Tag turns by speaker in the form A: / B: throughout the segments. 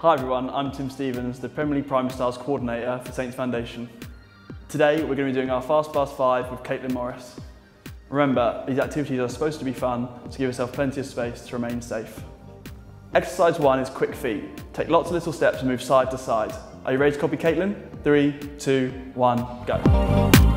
A: Hi everyone, I'm Tim Stevens, the Premier League Primary Stars Coordinator for Saints Foundation. Today we're going to be doing our Fast Blast 5 with Caitlin Morris. Remember, these activities are supposed to be fun, so give yourself plenty of space to remain safe. Exercise 1 is quick feet. Take lots of little steps and move side to side. Are you ready to copy Caitlin? Three, two, one, go.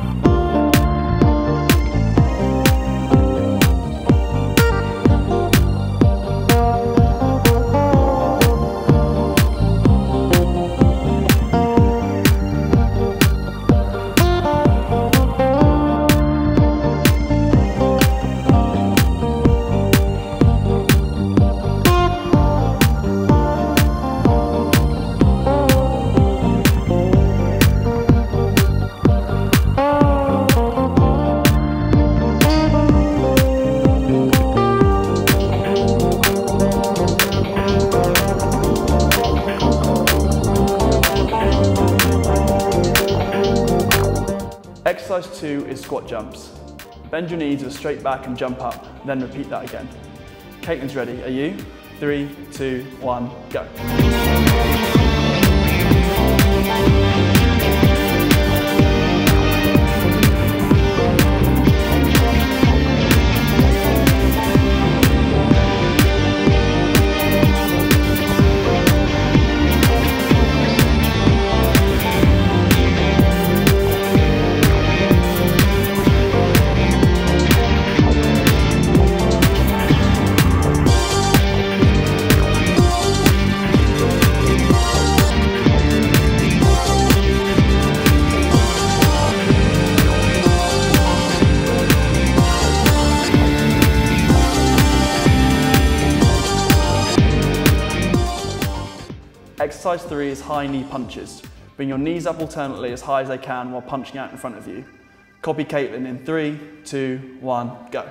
A: Exercise two is squat jumps. Bend your knees with a straight back and jump up, then repeat that again. Caitlin's ready, are you? Three, two, one, go. Exercise three is high knee punches. Bring your knees up alternately as high as they can while punching out in front of you. Copy Caitlin in three, two, one, go.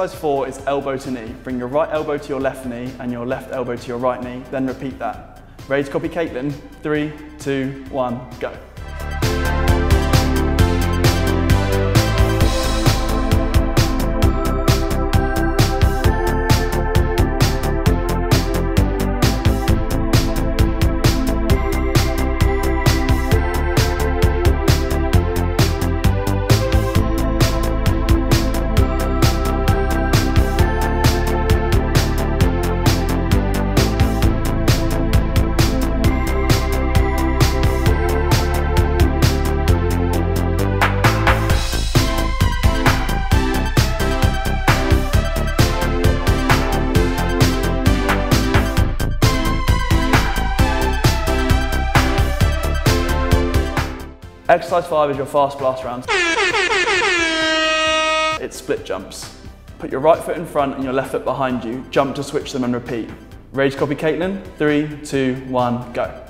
A: Exercise four is elbow to knee. Bring your right elbow to your left knee and your left elbow to your right knee, then repeat that. Ready to copy Caitlin? Three, two, one, go. Exercise five is your fast blast round. It's split jumps. Put your right foot in front and your left foot behind you. Jump to switch them and repeat. Rage copy Caitlin? Three, two, one, go.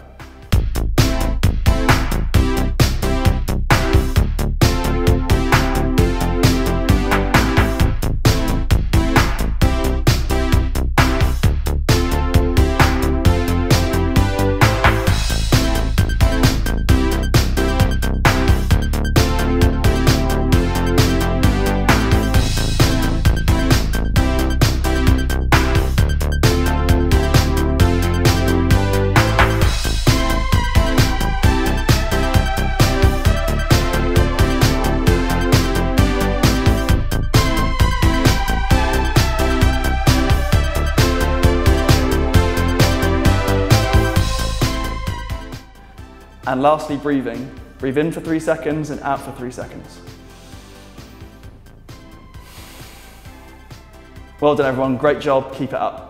A: And lastly, breathing. Breathe in for three seconds and out for three seconds. Well done everyone, great job, keep it up.